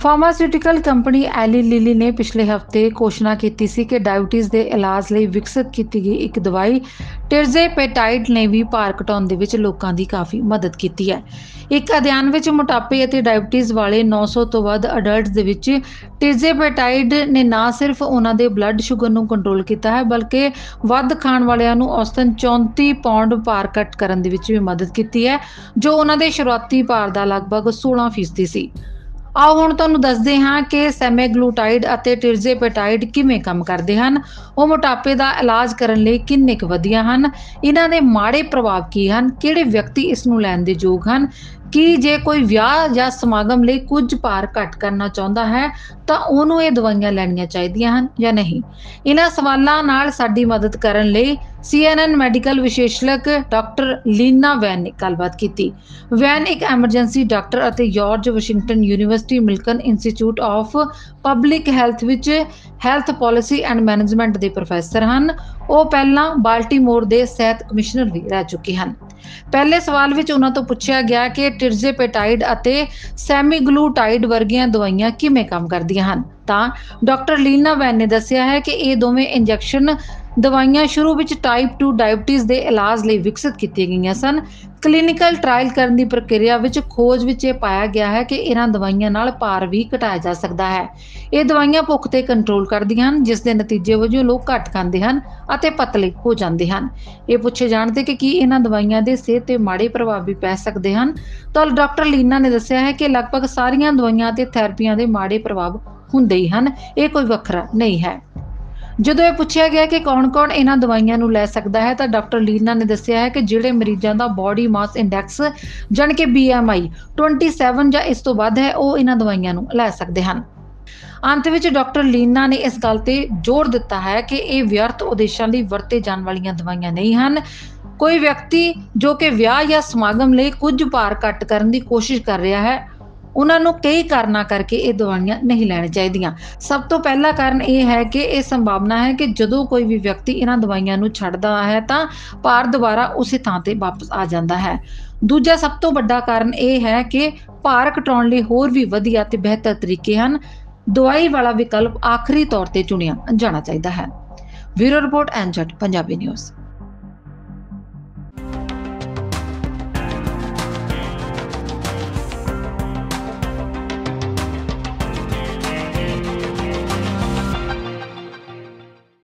Pharmaceutical company ally Lily ਨੇ ਪਿਛਲੇ ਹਫ਼ਤੇ ਘੋਸ਼ਣਾ ਕੀਤੀ ਸੀ ਕਿ ਡਾਇਬੀਟੀਜ਼ ਦੇ ਇਲਾਜ ਲਈ ਵਿਕਸਿਤ ਕੀਤੀ ਗਈ ਇੱਕ ਦਵਾਈ ਟਿਰਜ਼ੇਪੇਟਾਈਡ ਨੇ ਵੀ ਭਾਰ ਘਟਾਉਣ ਦੇ ਵਿੱਚ ਲੋਕਾਂ ਦੀ ਕਾਫੀ ਮਦਦ ਕੀਤੀ ਹੈ। ਇੱਕ ਅਧਿਐਨ ਵਿੱਚ ਮੋਟਾਪੇ ਅਤੇ ਡਾਇਬੀਟੀਜ਼ ਵਾਲੇ 900 ਤੋਂ ਵੱਧ ਅਡਲਟਸ ਦੇ ਵਿੱਚ ਟਿਰਜ਼ੇਪੇਟਾਈਡ ਨੇ ਨਾ ਸਿਰਫ ਉਹਨਾਂ ਦੇ ਬਲੱਡ ਸ਼ੂਗਰ ਨੂੰ ਕੰਟਰੋਲ ਕੀਤਾ ਹੈ, ਬਲਕਿ ਵੱਧ ਖਾਣ ਵਾਲਿਆਂ ਨੂੰ ਔਸਤਨ 34 ਪਾਉਂਡ ਭਾਰ ਘੱਟ ਕਰਨ ਦੇ ਵਿੱਚ ਵੀ ਮਦਦ ਕੀਤੀ ਹੈ, ਜੋ ਉਹਨਾਂ ਦੇ ਸ਼ੁਰੂਆਤੀ ਭਾਰ ਦਾ ਲਗਭਗ 16% ਸੀ। ਆਓ ਹੁਣ ਤੁਹਾਨੂੰ ਦੱਸਦੇ ਹਾਂ ਕਿ ਸੈਮੇਗਲੂਟਾਈਡ ਅਤੇ ਟਿਰਜ਼ੇਪੇਟਾਈਡ ਕਿਵੇਂ ਕੰਮ ਕਰਦੇ ਹਨ। ਉਹ ਮੋਟਾਪੇ ਦਾ ਇਲਾਜ ਕਰਨ ਲਈ ਕਿੰਨੇ ਕੁ ਵਧੀਆ ਹਨ? ਇਹਨਾਂ ਦੇ ਮਾੜੇ ਪ੍ਰਭਾਵ ਕੀ ਹਨ? ਕਿਹੜੇ ਵਿਅਕਤੀ ਇਸ ਨੂੰ ਲੈਣ ਦੇ ਯੋਗ ਹਨ? ਕਿ ਜੇ ਕੋਈ ਵਿਆਹ ਜਾਂ ਸਮਾਗਮ ਲਈ ਕੁਝ ਭਾਰ ਘੱਟ ਕਰਨਾ ਚਾਹੁੰਦਾ ਹੈ, ਤਾਂ ਉਹਨੂੰ ਇਹ ਦਵਾਈਆਂ ਲੈਣੀਆਂ ਚਾਹੀਦੀਆਂ ਹਨ ਜਾਂ ਨਹੀਂ? ਇਹਨਾਂ ਸਵਾਲਾਂ ਨਾਲ ਸਾਡੀ ਮਦਦ ਕਰਨ ਲਈ CNN ਮੈਡੀਕਲ ਵਿਸ਼ੇਸ਼ਲਕ ਡਾਕਟਰ ਲੀਨਾ ਵੈਨ ਨੇ ਗੱਲਬਾਤ ਕੀਤੀ। ਵੈਨ ਇੱਕ ਐਮਰਜੈਂਸੀ ਡਾਕਟਰ ਅਤੇ George Washington University Milken Institute of Public Health ਵਿੱਚ ਹੈਲਥ ਪਾਲਿਸੀ ਐਂਡ ਮੈਨੇਜਮੈਂਟ ਦੇ ਪ੍ਰੋਫੈਸਰ ਹਨ। ਉਹ ਪਹਿਲਾਂ ਬਾਲਟੀਮੋਰ ਦੇ ਸਿਹਤ ਕਮਿਸ਼ਨਰ ਵੀ ਰਹਿ ਚੁੱਕੇ ਹਨ। ਪਹਿਲੇ ਸਵਾਲ ਵਿੱਚ ਉਹਨਾਂ ਤੋਂ ਪੁੱਛਿਆ ਗਿਆ ਕਿ ਟਿਰਜ਼ੇਪੇਟਾਈਡ ਅਤੇ ਸੈਮੀਗਲੂਟਾਈਡ ਵਰਗੀਆਂ ਦਵਾਈਆਂ ਕਿਵੇਂ ਕੰਮ ਕਰਦੀਆਂ ਹਨ? ਤਾਂ ਡਾਕਟਰ ਲੀਨਾ ਵੈਨ ਨੇ ਦੱਸਿਆ ਹੈ ਕਿ ਇਹ ਦੋਵੇਂ ਇੰਜੈਕਸ਼ਨ ਦਵਾਈਆਂ ਸ਼ੁਰੂ ਵਿੱਚ ਟਾਈਪ 2 ਡਾਇਬਟੀਜ਼ ਦੇ ਇਲਾਜ ਲਈ ਵਿਕਸਿਤ ਕੀਤੀਆਂ ਗਈਆਂ ਸਨ। ਕਲੀਨਿਕਲ ਟ੍ਰਾਇਲ ਕਰਨ ਦੀ ਪ੍ਰਕਿਰਿਆ ਵਿੱਚ ਖੋਜ ਵਿੱਚ ਇਹ ਪਾਇਆ ਗਿਆ ਹੈ ਕਿ ਇਹਨਾਂ ਦਵਾਈਆਂ ਨਾਲ ਭਾਰ ਵੀ ਘਟਾਇਆ ਜਾ ਸਕਦਾ ਹੈ। ਇਹ ਦਵਾਈਆਂ ਭੁੱਖ ਤੇ ਕੰਟਰੋਲ ਕਰਦੀਆਂ ਹਨ, ਜਿਸ ਦੇ ਨਤੀਜੇ ਵਜੋਂ ਲੋਕ ਘੱਟ ਖਾਂਦੇ ਹਨ ਅਤੇ ਪਤਲੇ ਹੋ ਜਾਂਦੇ ਹਨ। ਇਹ ਪੁੱਛੇ ਜਾਣ ਤੇ ਕਿ ਕੀ ਇਹਨਾਂ ਦਵਾਈਆਂ ਦੇ ਸਿਹਤ ਤੇ ਮਾੜੇ ਪ੍ਰਭਾਵ ਵੀ ਪੈ ਸਕਦੇ ਹਨ? ਤਾਂ ਡਾਕਟਰ ਲੀਨਾ ਨੇ ਦੱਸਿਆ ਹੈ ਕਿ ਲਗਭਗ ਸਾਰੀਆਂ ਦਵਾਈਆਂ ਤੇ ਥੈਰੇਪੀਆਂ ਦੇ ਮਾੜੇ ਪ੍ਰਭਾਵ ਹੁੰਦੇ ਹੀ ਹਨ। ਇਹ ਕੋਈ ਵੱਖਰਾ ਨਹੀਂ ਹੈ। ਜਦੋਂ ਇਹ ਪੁੱਛਿਆ ਗਿਆ ਕਿ ਕੌਣ-ਕੌਣ ਇਹਨਾਂ ਦਵਾਈਆਂ ਨੂੰ ਲੈ ਸਕਦਾ ਹੈ, ਤਾਂ ਡਾਕਟਰ ਲੀਨਾ ਨੇ ਦੱਸਿਆ ਹੈ ਕਿ ਜਿਹੜੇ ਮਰੀਜ਼ਾਂ ਦਾ ਬਾਡੀ ਮਾਸ ਇੰਡੈਕਸ ਜਾਣੀ ਕਿ BMI 27 ਜਾਂ ਇਸ ਤੋਂ ਵੱਧ ਹੈ, ਉਹ ਇਹਨਾਂ ਦਵਾਈਆਂ ਨੂੰ ਲੈ ਸਕਦੇ ਹਨ। ਅੰਤ ਵਿੱਚ ਡਾਕਟਰ ਲੀਨਾ ਨੇ ਇਸ ਗੱਲ ਤੇ ਜ਼ੋਰ ਦਿੱਤਾ ਹੈ ਕਿ ਇਹ ਵਿਅਰਥ ਉਦੇਸ਼ਾਂ ਲਈ ਵਰਤੇ ਜਾਣ ਵਾਲੀਆਂ ਦਵਾਈਆਂ ਨਹੀਂ ਹਨ। ਕੋਈ ਵਿਅਕਤੀ ਜੋ ਕਿ ਵਿਆਹ ਜਾਂ ਸਮਾਗਮ ਲਈ ਕੁਝ ਭਾਰ ਘੱਟ ਕਰਨ ਦੀ ਕੋਸ਼ਿਸ਼ ਕਰ ਰਿਹਾ ਹੈ ਉਹਨਾਂ ਨੂੰ ਕਈ ਕਾਰਨਾਂ ਕਰਕੇ ਇਹ ਦਵਾਈਆਂ ਨਹੀਂ ਲੈਣੀਆਂ ਚਾਹੀਦੀਆਂ। ਸਭ ਤੋਂ ਪਹਿਲਾ ਕਾਰਨ ਇਹ ਹੈ ਕਿ ਇਹ ਸੰਭਾਵਨਾ ਹੈ ਕਿ ਜਦੋਂ ਕੋਈ ਵੀ ਵਿਅਕਤੀ ਇਹਨਾਂ ਦਵਾਈਆਂ ਨੂੰ ਛੱਡਦਾ ਹੈ ਤਾਂ ਭਾਰ ਦੁਬਾਰਾ ਉਸੇ ਥਾਂ ਤੇ ਵਾਪਸ ਆ ਜਾਂਦਾ ਹੈ। ਦੂਜਾ ਸਭ ਤੋਂ ਵੱਡਾ ਕਾਰਨ ਇਹ ਹੈ ਕਿ ਭਾਰ ਘਟਾਉਣ ਲਈ ਹੋਰ ਵੀ ਵਧੀਆ ਤੇ ਬਿਹਤਰ ਤਰੀਕੇ ਹਨ। ਦਵਾਈ ਵਾਲਾ ਵਿਕਲਪ ਆਖਰੀ ਤੌਰ ਤੇ ਚੁਣਿਆ ਜਾਣਾ ਚਾਹੀਦਾ ਹੈ। ਬਿਊਰੋ ਰਿਪੋਰਟ ਐਨਜਟ ਪੰਜਾਬੀ ਨਿਊਜ਼।